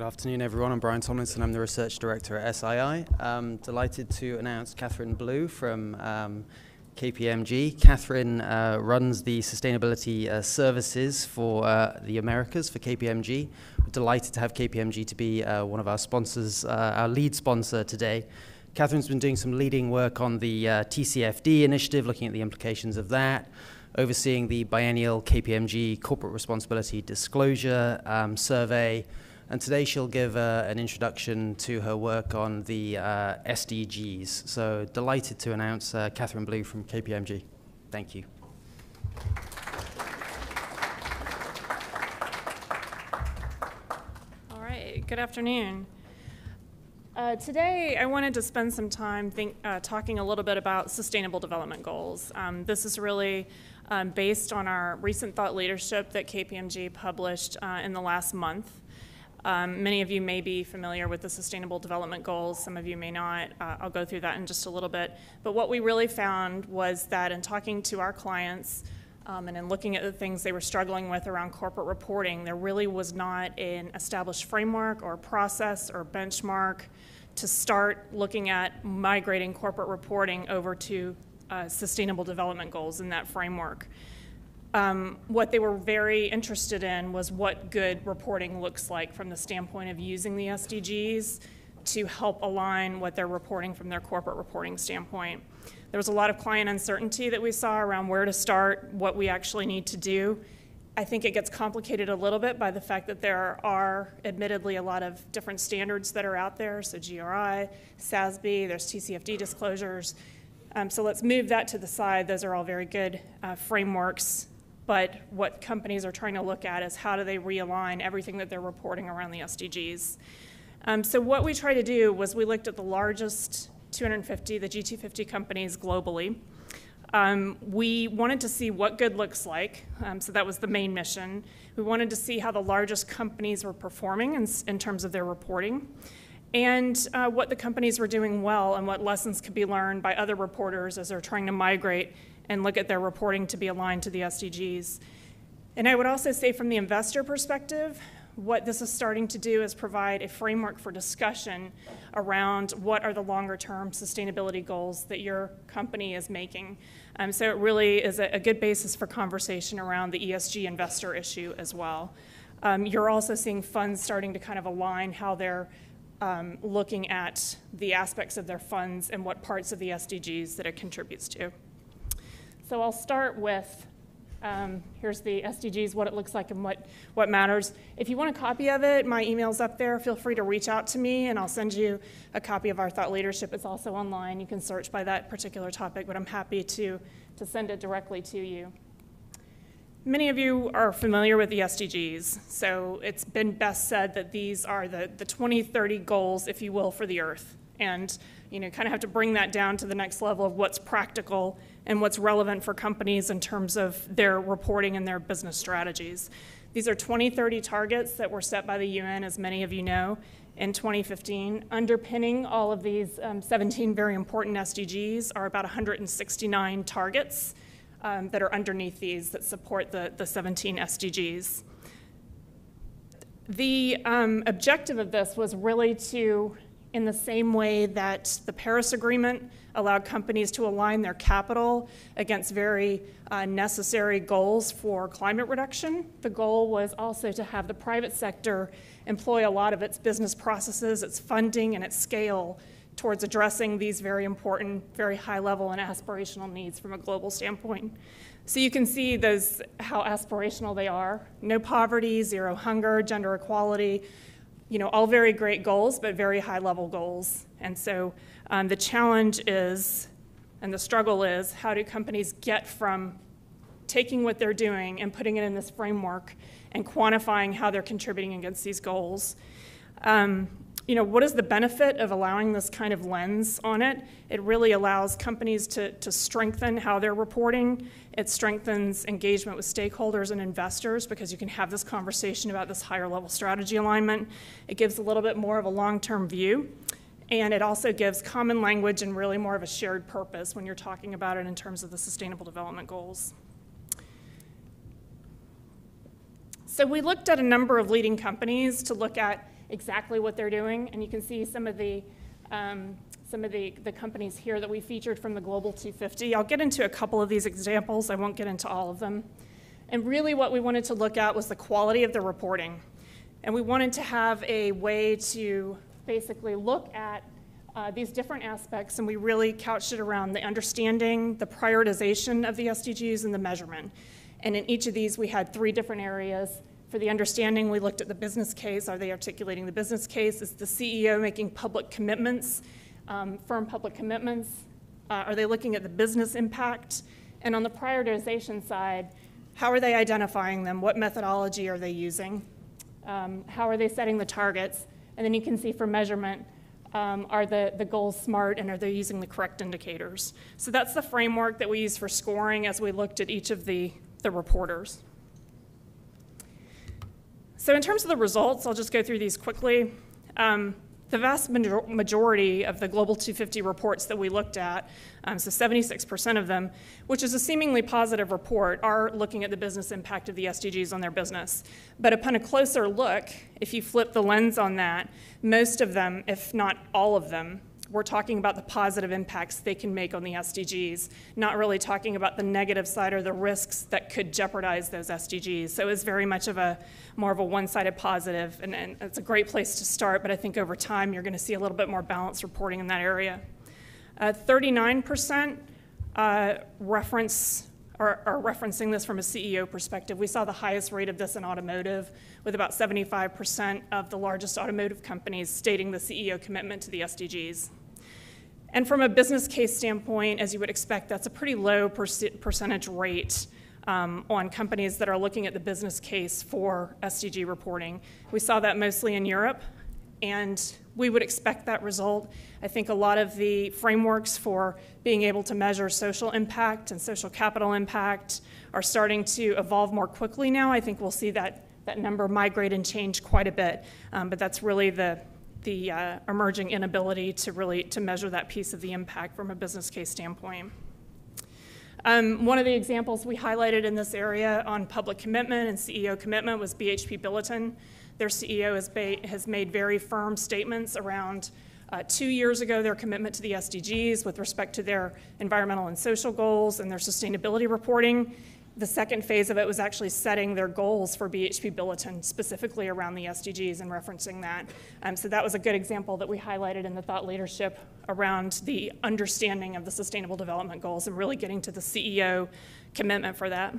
Good afternoon, everyone. I'm Brian Tomlinson. And I'm the Research Director at SII. Um, delighted to announce Katherine Blue from um, KPMG. Katherine uh, runs the sustainability uh, services for uh, the Americas for KPMG. We're delighted to have KPMG to be uh, one of our sponsors, uh, our lead sponsor today. Katherine's been doing some leading work on the uh, TCFD initiative, looking at the implications of that overseeing the biennial KPMG corporate responsibility disclosure um, survey, and today she'll give uh, an introduction to her work on the uh, SDGs. So delighted to announce uh, Katherine Blue from KPMG. Thank you. All right, good afternoon. Uh, today, I wanted to spend some time think, uh, talking a little bit about sustainable development goals. Um, this is really um, based on our recent thought leadership that KPMG published uh, in the last month. Um, many of you may be familiar with the Sustainable Development Goals, some of you may not. Uh, I'll go through that in just a little bit. But what we really found was that in talking to our clients um, and in looking at the things they were struggling with around corporate reporting, there really was not an established framework or process or benchmark to start looking at migrating corporate reporting over to uh, Sustainable Development Goals in that framework um, what they were very interested in was what good reporting looks like from the standpoint of using the SDGs to help align what they're reporting from their corporate reporting standpoint. There was a lot of client uncertainty that we saw around where to start, what we actually need to do. I think it gets complicated a little bit by the fact that there are admittedly a lot of different standards that are out there. So, GRI, SASB, there's TCFD disclosures. Um, so, let's move that to the side. Those are all very good uh, frameworks but what companies are trying to look at is how do they realign everything that they're reporting around the SDGs. Um, so what we tried to do was we looked at the largest 250, the G250 companies globally. Um, we wanted to see what good looks like, um, so that was the main mission. We wanted to see how the largest companies were performing in, in terms of their reporting, and uh, what the companies were doing well, and what lessons could be learned by other reporters as they're trying to migrate and look at their reporting to be aligned to the SDGs. And I would also say, from the investor perspective, what this is starting to do is provide a framework for discussion around what are the longer term sustainability goals that your company is making. Um, so it really is a, a, good basis for conversation around the ESG investor issue as well. Um, you're also seeing funds starting to kind of align how they're um, looking at the aspects of their funds and what parts of the SDGs that it contributes to. So I'll start with um, here's the SDGs, what it looks like, and what, what matters. If you want a copy of it, my email's up there. Feel free to reach out to me, and I'll send you a copy of our thought leadership. It's also online. You can search by that particular topic, but I'm happy to, to send it directly to you. Many of you are familiar with the SDGs, so it's been best said that these are the, the 2030 goals, if you will, for the Earth. And you know, kind of have to bring that down to the next level of what's practical and what's relevant for companies in terms of their reporting and their business strategies. These are 2030 targets that were set by the UN, as many of you know, in 2015. Underpinning all of these um, 17 very important SDGs are about 169 targets um, that are underneath these that support the, the 17 SDGs. The um, objective of this was really to in the same way that the Paris Agreement allowed companies to align their capital against very uh, necessary goals for climate reduction. The goal was also to have the private sector employ a lot of its business processes, its funding, and its scale towards addressing these very important, very high level and aspirational needs from a global standpoint. So you can see those, how aspirational they are. No poverty, zero hunger, gender equality, you know, all very great goals, but very high level goals. And so um, the challenge is, and the struggle is, how do companies get from taking what they're doing and putting it in this framework and quantifying how they're contributing against these goals? Um, you know, what is the benefit of allowing this kind of lens on it? It really allows companies to, to strengthen how they're reporting. It strengthens engagement with stakeholders and investors because you can have this conversation about this higher level strategy alignment. It gives a little bit more of a long term view. And it also gives common language and really more of a shared purpose when you're talking about it in terms of the Sustainable Development Goals. So we looked at a number of leading companies to look at exactly what they're doing. And you can see some of the um, some of the, the companies here that we featured from the Global 250. I'll get into a couple of these examples. I won't get into all of them. And really what we wanted to look at was the quality of the reporting. And we wanted to have a way to basically look at uh, these different aspects, and we really couched it around the understanding, the prioritization of the SDGs, and the measurement. And in each of these, we had three different areas. For the understanding, we looked at the business case. Are they articulating the business case? Is the CEO making public commitments, um, firm public commitments? Uh, are they looking at the business impact? And on the prioritization side, how are they identifying them? What methodology are they using? Um, how are they setting the targets? And then you can see for measurement, um, are the, the goals smart and are they using the correct indicators? So that's the framework that we use for scoring as we looked at each of the, the reporters. So in terms of the results, I'll just go through these quickly. Um, the vast majority of the Global 250 reports that we looked at, um, so 76% of them, which is a seemingly positive report, are looking at the business impact of the SDGs on their business. But upon a closer look, if you flip the lens on that, most of them, if not all of them, we're talking about the positive impacts they can make on the SDGs, not really talking about the negative side or the risks that could jeopardize those SDGs. So it's very much of a more of a one-sided positive, and, and it's a great place to start, but I think over time you're going to see a little bit more balanced reporting in that area. Uh, 39% uh, reference are, are, referencing this from a CEO perspective. We saw the highest rate of this in automotive, with about 75% of the largest automotive companies stating the CEO commitment to the SDGs. And from a business case standpoint, as you would expect, that's a pretty low percentage rate um, on companies that are looking at the business case for SDG reporting. We saw that mostly in Europe, and we would expect that result. I think a lot of the frameworks for being able to measure social impact and social capital impact are starting to evolve more quickly now. I think we'll see that, that number migrate and change quite a bit, um, but that's really the, the uh, emerging inability to really to measure that piece of the impact from a business case standpoint. Um, one of the examples we highlighted in this area on public commitment and CEO commitment was BHP Billiton. Their CEO has, ba- has made very firm statements around uh, two years ago their commitment to the SDGs with respect to their environmental and social goals and their sustainability reporting the second phase of it was actually setting their goals for BHP Billiton, specifically around the SDGs and referencing that. Um, so that was a good example that we highlighted in the thought leadership around the understanding of the Sustainable Development Goals and really getting to the CEO commitment for that.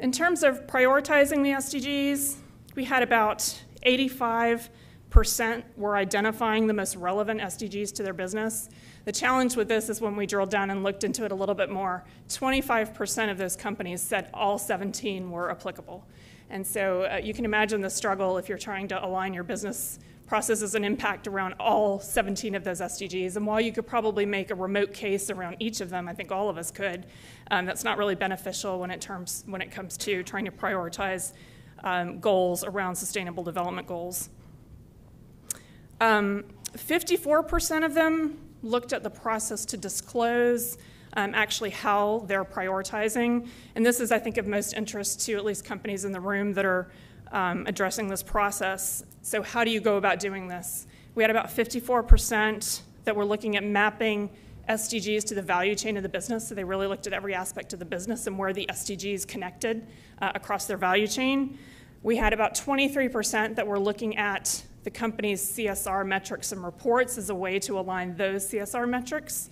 In terms of prioritizing the SDGs, we had about 85 percent were identifying the most relevant SDGs to their business. The challenge with this is when we drilled down and looked into it a little bit more, 25% of those companies said all 17 were applicable. And so uh, you can imagine the struggle if you're trying to align your business processes and impact around all 17 of those SDGs. And while you could probably make a remote case around each of them, I think all of us could, um, that's not really beneficial when it, terms, when it comes to trying to prioritize um, goals around sustainable development goals. Um, 54% of them looked at the process to disclose um, actually how they're prioritizing. And this is, I think, of most interest to at least companies in the room that are um, addressing this process. So, how do you go about doing this? We had about 54% that were looking at mapping SDGs to the value chain of the business. So, they really looked at every aspect of the business and where the SDGs connected uh, across their value chain. We had about 23% that were looking at the company's CSR metrics and reports as a way to align those CSR metrics.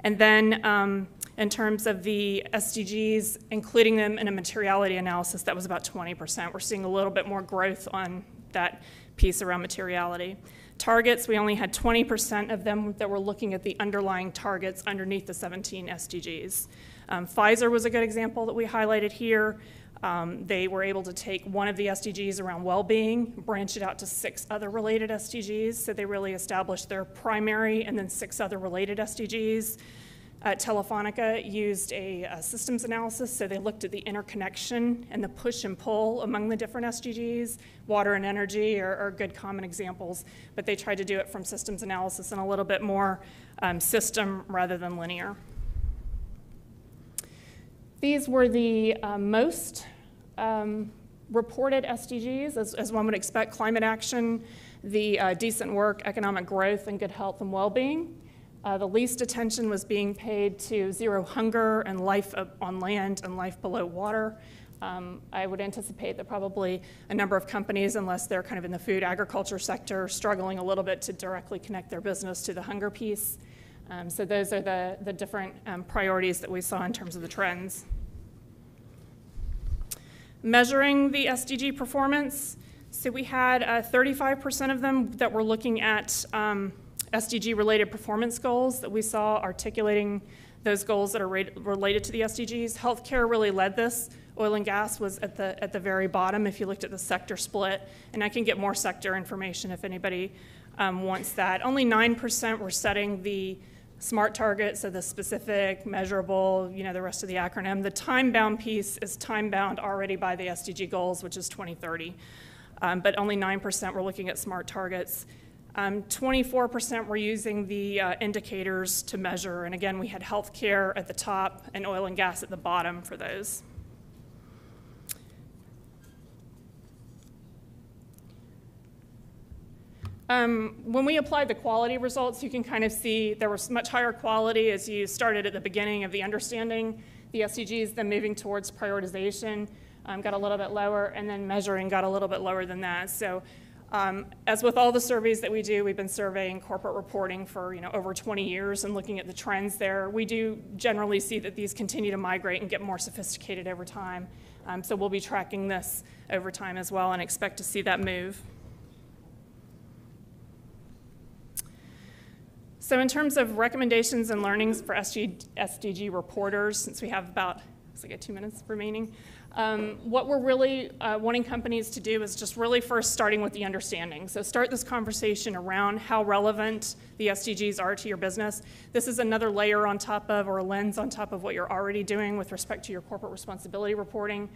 And then um, in terms of the SDGs, including them in a materiality analysis, that was about 20%. We're seeing a little bit more growth on that piece around materiality. Targets, we only had 20% of them that were looking at the underlying targets underneath the 17 SDGs. Um, Pfizer was a good example that we highlighted here. Um, they were able to take one of the SDGs around well being, branch it out to six other related SDGs. So they really established their primary and then six other related SDGs. Uh, Telefonica used a, a, systems analysis, so they looked at the interconnection and the push and pull among the different SDGs. Water and energy are, are good common examples, but they tried to do it from systems analysis and a little bit more um, system rather than linear. These were the uh, most um, reported SDGs, as, as one would expect, climate action, the uh, decent work, economic growth, and good health and well-being. Uh, the least attention was being paid to zero hunger and life on land and life below water. Um, I would anticipate that probably a number of companies, unless they're kind of in the food agriculture sector, struggling a little bit to directly connect their business to the hunger piece. Um, so those are the, the different um, priorities that we saw in terms of the trends. Measuring the SDG performance, so we had 35% uh, of them that were looking at um, SDG related performance goals that we saw articulating those goals that are related to the SDGs. Healthcare really led this. Oil and gas was at the, at the very bottom if you looked at the sector split. And I can get more sector information if anybody um, wants that. Only 9% were setting the SMART targets, so the specific, measurable, you know, the rest of the acronym. The time bound piece is time bound already by the SDG goals, which is 2030. Um, but only 9% were looking at SMART targets. Um, 24% were using the uh, indicators to measure, and again, we had healthcare at the top and oil and gas at the bottom for those. Um, when we applied the quality results, you can kind of see there was much higher quality as you started at the beginning of the understanding the SDGs, then moving towards prioritization um, got a little bit lower, and then measuring got a little bit lower than that. So um, as with all the surveys that we do, we've been surveying corporate reporting for you know over 20 years and looking at the trends there. We do generally see that these continue to migrate and get more sophisticated over time. Um, so we'll be tracking this over time as well and expect to see that move. So in terms of recommendations and learnings for SG, SDG reporters, since we have about, looks like two minutes remaining, um, what we're really uh, wanting companies to do is just really first starting with the understanding. So start this conversation around how relevant the SDGs are to your business. This is another layer on top of or a lens on top of what you're already doing with respect to your corporate responsibility reporting.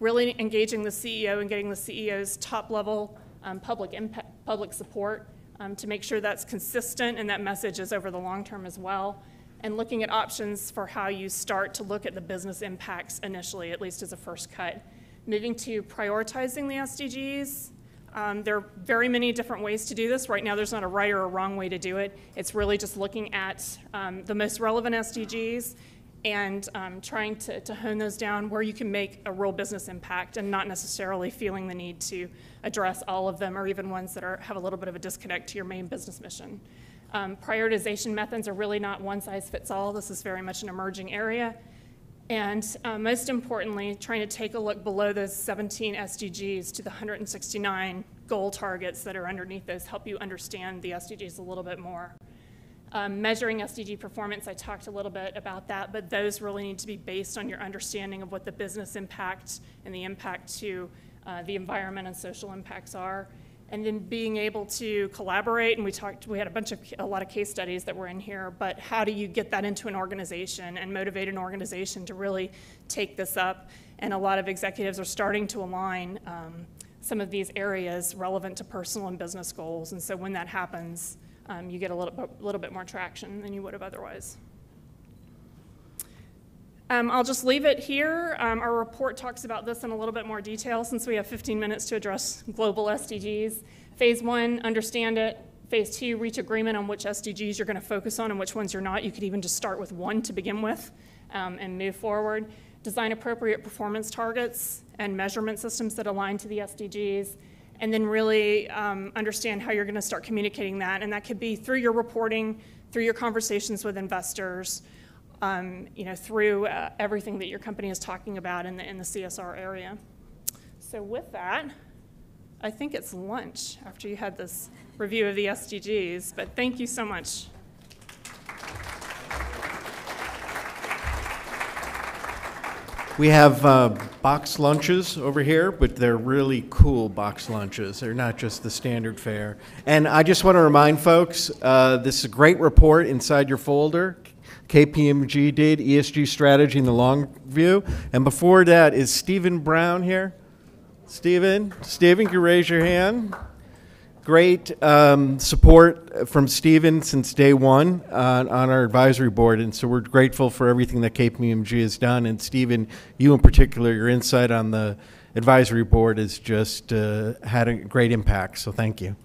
Really engaging the CEO and getting the CEO's top level um, public impact, public support um, to make sure that's consistent and that message is over the long term as well and looking at options for how you start to look at the business impacts initially, at least as a first cut. Moving to prioritizing the SDGs. Um, there are very many different ways to do this. Right now, there's not a right or a wrong way to do it. It's really just looking at um, the most relevant SDGs and um, trying to, to hone those down where you can make a real business impact and not necessarily feeling the need to address all of them or even ones that are, have a little bit of a disconnect to your main business mission. Um, prioritization methods are really not one size fits all. This is very much an emerging area. And uh, most importantly, trying to take a look below those 17 SDGs to the 169 goal targets that are underneath those, help you understand the SDGs a little bit more. Um, measuring SDG performance, I talked a little bit about that, but those really need to be based on your understanding of what the business impact and the impact to uh, the environment and social impacts are. And then being able to collaborate and we talked we had a bunch of a lot of case studies that were in here but how do you get that into an organization and motivate an organization to really take this up? And a lot of executives are starting to align um, some of these areas relevant to personal and business goals. And so when that happens um, you get a little, little bit more traction than you would have otherwise um, I'll just leave it here. Um, our report talks about this in a little bit more detail since we have 15 minutes to address global SDGs. Phase one, understand it. Phase two, reach agreement on which SDGs you're going to focus on and which ones you're not. You could even just start with one to begin with um, and move forward. Design appropriate performance targets and measurement systems that align to the SDGs. And then really um, understand how you're going to start communicating that. And that could be through your reporting, through your conversations with investors um, you know, through uh, everything that your company is talking about in the, in the CSR area. So with that, I think it's lunch after you had this review of the SDGs, but thank you so much. We have uh, box lunches over here, but they're really cool box lunches. They're not just the standard fare. And I just want to remind folks uh, this is a great report inside your folder. KPMG did, ESG strategy in the long view. And before that is Stephen Brown here. Stephen, Stephen, can you raise your hand? Great um, support from Stephen since day one uh, on our advisory board, and so we're grateful for everything that KPMG has done. And Stephen, you in particular, your insight on the advisory board has just uh, had a great impact. So thank you.